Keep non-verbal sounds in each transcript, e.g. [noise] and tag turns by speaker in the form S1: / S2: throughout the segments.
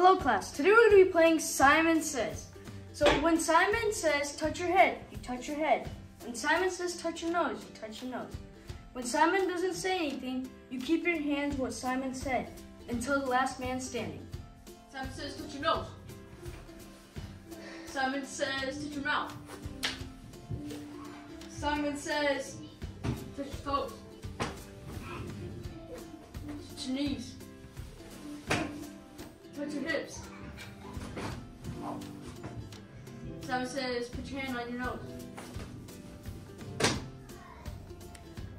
S1: Hello class, today we're going to be playing Simon Says. So when Simon says touch your head, you touch your head. When Simon says touch your nose, you touch your nose. When Simon doesn't say anything, you keep your hands what Simon said until the last man standing.
S2: Simon says touch your nose. Simon says touch your mouth. Simon says touch your toes. Touch your knees. Touch your hips. Simon says put your hand on your nose.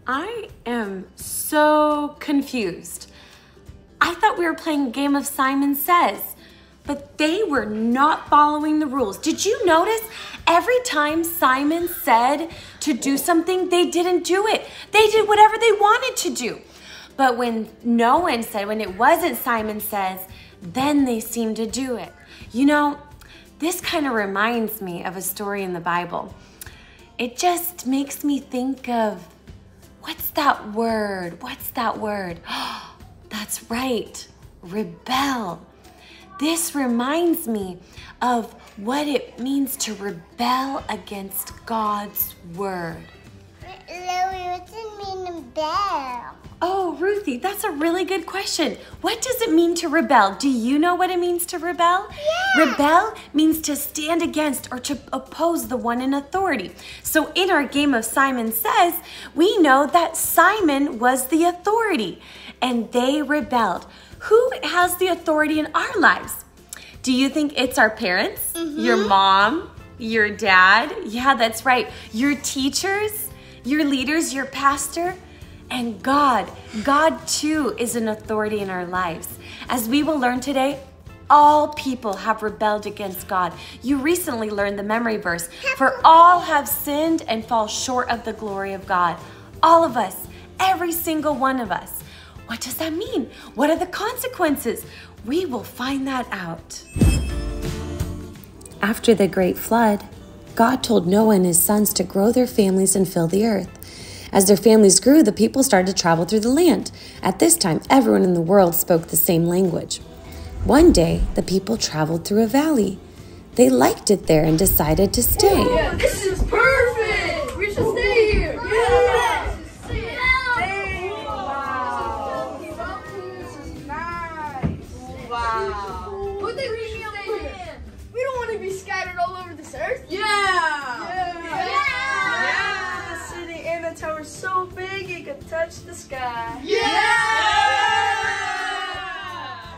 S3: I am so confused. I thought we were playing a game of Simon Says, but they were not following the rules. Did you notice? Every time Simon said to do something, they didn't do it. They did whatever they wanted to do. But when no one said, when it wasn't Simon Says, then they seem to do it. You know, this kind of reminds me of a story in the Bible. It just makes me think of what's that word? What's that word? [gasps] That's right, rebel. This reminds me of what it means to rebel against God's word.
S4: Louie, what does it mean rebel?
S3: Oh, Ruthie, that's a really good question. What does it mean to rebel? Do you know what it means to rebel?
S4: Yeah.
S3: Rebel means to stand against or to oppose the one in authority. So in our game of Simon Says, we know that Simon was the authority and they rebelled. Who has the authority in our lives? Do you think it's our parents? Mm-hmm. Your mom? Your dad? Yeah, that's right. Your teachers? Your leaders? Your pastor? And God, God too is an authority in our lives. As we will learn today, all people have rebelled against God. You recently learned the memory verse For all have sinned and fall short of the glory of God. All of us, every single one of us. What does that mean? What are the consequences? We will find that out. After the great flood, God told Noah and his sons to grow their families and fill the earth. As their families grew, the people started to travel through the land. At this time, everyone in the world spoke the same language. One day, the people traveled through a valley. They liked it there and decided to stay.
S2: Yeah, this is perfect. We should stay here.
S1: Yeah.
S2: Wow.
S1: This is nice.
S2: Wow. Who think we should stay here?
S1: We don't want to be scattered all over this earth.
S2: Yeah.
S1: Yeah. The city and the tower so big it could touch the sky.
S2: Yeah.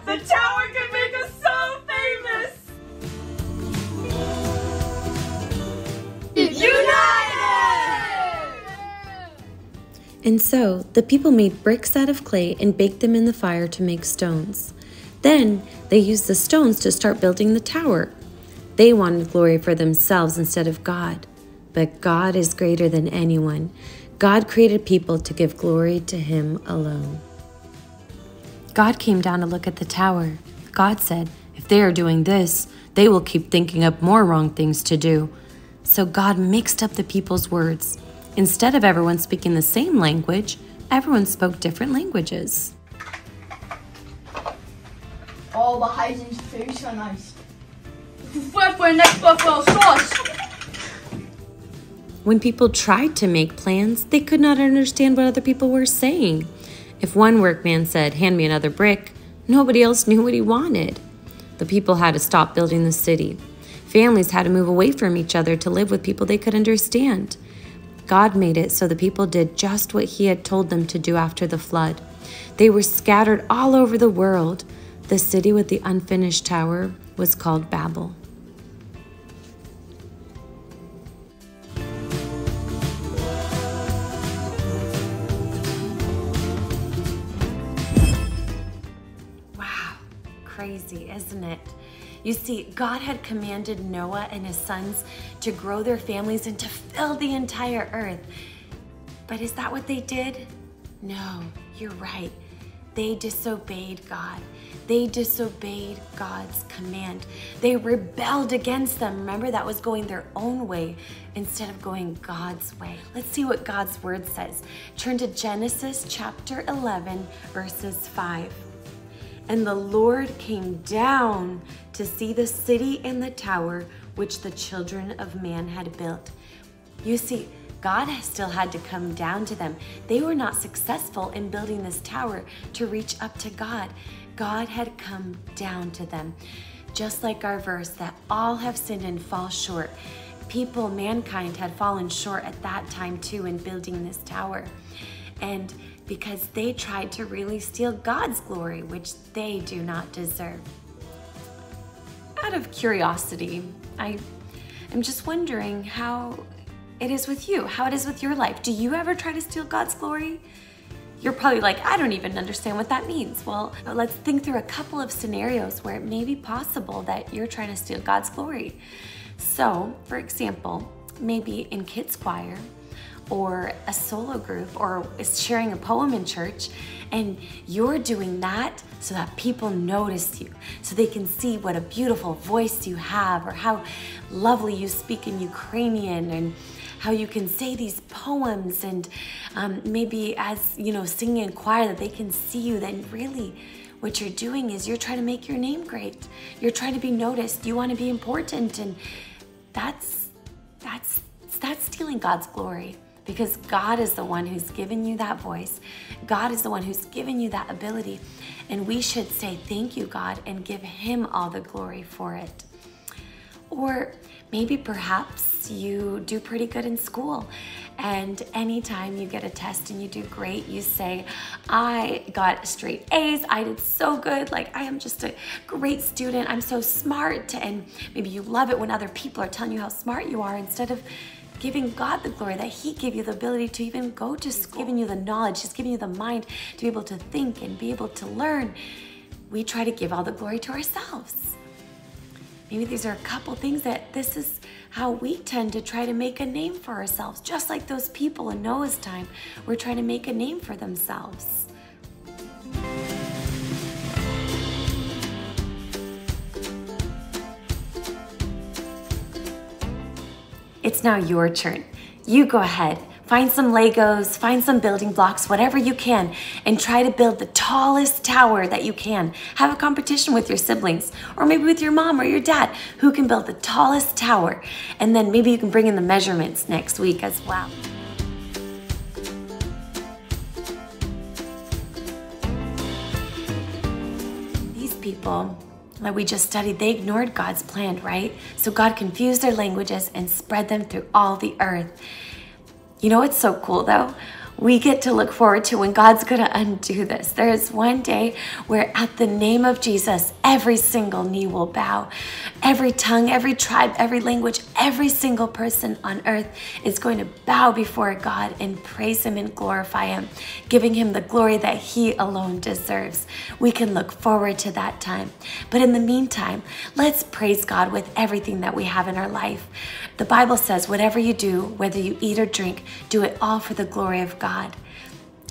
S3: The tower can make us so famous! United! And so the people made bricks out of clay and baked them in the fire to make stones. Then they used the stones to start building the tower. They wanted glory for themselves instead of God. But God is greater than anyone. God created people to give glory to Him alone. God came down to look at the tower. God said, If they are doing this, they will keep thinking up more wrong things to do. So God mixed up the people's words. Instead of everyone speaking the same language, everyone spoke different languages.
S1: All the hijinks very so nice. Fight for next buffalo sauce.
S3: When people tried to make plans, they could not understand what other people were saying. If one workman said, Hand me another brick, nobody else knew what he wanted. The people had to stop building the city. Families had to move away from each other to live with people they could understand. God made it so the people did just what He had told them to do after the flood. They were scattered all over the world. The city with the unfinished tower was called Babel. Crazy, isn't it? You see, God had commanded Noah and his sons to grow their families and to fill the entire earth. But is that what they did? No, you're right. They disobeyed God. They disobeyed God's command. They rebelled against them. Remember, that was going their own way instead of going God's way. Let's see what God's word says. Turn to Genesis chapter 11, verses 5. And the Lord came down to see the city and the tower which the children of man had built. You see, God still had to come down to them. They were not successful in building this tower to reach up to God. God had come down to them. Just like our verse that all have sinned and fall short. People, mankind had fallen short at that time too in building this tower. And because they tried to really steal God's glory, which they do not deserve. Out of curiosity, I am just wondering how it is with you, how it is with your life. Do you ever try to steal God's glory? You're probably like, I don't even understand what that means. Well, let's think through a couple of scenarios where it may be possible that you're trying to steal God's glory. So, for example, maybe in kids choir, or a solo group or is sharing a poem in church and you're doing that so that people notice you so they can see what a beautiful voice you have or how lovely you speak in ukrainian and how you can say these poems and um, maybe as you know singing in choir that they can see you then really what you're doing is you're trying to make your name great. You're trying to be noticed. You want to be important and that's that's that's stealing god's glory because God is the one who's given you that voice. God is the one who's given you that ability. And we should say, Thank you, God, and give Him all the glory for it. Or maybe perhaps you do pretty good in school. And anytime you get a test and you do great, you say, I got straight A's. I did so good. Like, I am just a great student. I'm so smart. And maybe you love it when other people are telling you how smart you are instead of giving God the glory that He gave you the ability to even go to school, giving you the knowledge, He's giving you the mind to be able to think and be able to learn. We try to give all the glory to ourselves. Maybe these are a couple things that this is how we tend to try to make a name for ourselves, just like those people in Noah's time were trying to make a name for themselves. It's now your turn. You go ahead, find some Legos, find some building blocks, whatever you can, and try to build the tallest tower that you can. Have a competition with your siblings, or maybe with your mom or your dad, who can build the tallest tower. And then maybe you can bring in the measurements next week as well. These people that we just studied, they ignored God's plan, right? So God confused their languages and spread them through all the earth. You know what's so cool though? We get to look forward to when God's going to undo this. There is one day where, at the name of Jesus, every single knee will bow. Every tongue, every tribe, every language, every single person on earth is going to bow before God and praise Him and glorify Him, giving Him the glory that He alone deserves. We can look forward to that time. But in the meantime, let's praise God with everything that we have in our life. The Bible says, whatever you do, whether you eat or drink, do it all for the glory of God.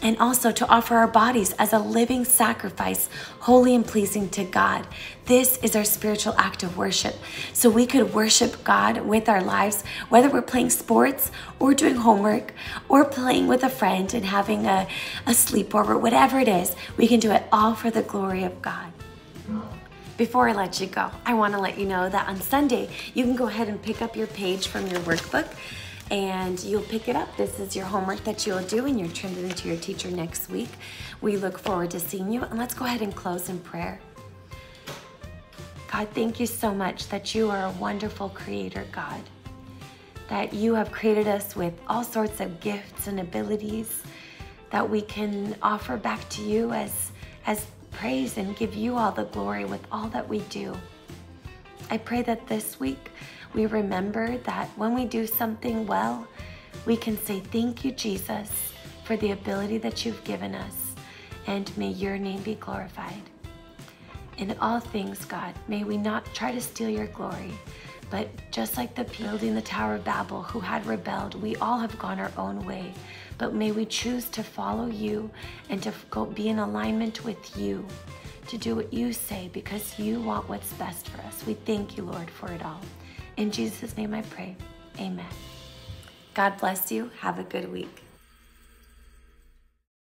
S3: And also to offer our bodies as a living sacrifice, holy and pleasing to God. This is our spiritual act of worship. So we could worship God with our lives, whether we're playing sports or doing homework or playing with a friend and having a, a sleepover, whatever it is, we can do it all for the glory of God. Before I let you go, I want to let you know that on Sunday, you can go ahead and pick up your page from your workbook and you'll pick it up. This is your homework that you'll do and you'll turn it into your teacher next week. We look forward to seeing you and let's go ahead and close in prayer. God, thank you so much that you are a wonderful creator, God. That you have created us with all sorts of gifts and abilities that we can offer back to you as, as praise and give you all the glory with all that we do. I pray that this week we remember that when we do something well, we can say, Thank you, Jesus, for the ability that you've given us, and may your name be glorified. In all things, God, may we not try to steal your glory, but just like the building the Tower of Babel who had rebelled, we all have gone our own way. But may we choose to follow you and to go be in alignment with you, to do what you say because you want what's best for us. We thank you, Lord, for it all. In Jesus' name I pray. Amen. God bless you. Have a good week.